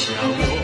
想我。